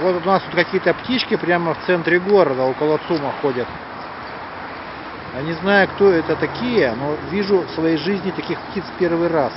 Вот у нас тут какие-то птички прямо в центре города, около ЦУМа ходят. Я не знаю, кто это такие, но вижу в своей жизни таких птиц первый раз.